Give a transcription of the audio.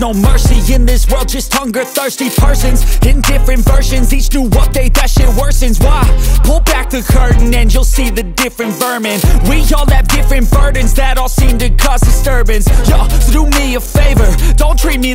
no mercy in this world, just hunger-thirsty persons. In different versions, each new update, that shit worsens. Why? Pull back the curtain and you'll see the different vermin. We all have different burdens that all seem to cause disturbance. Yo, so do me a favor, don't treat me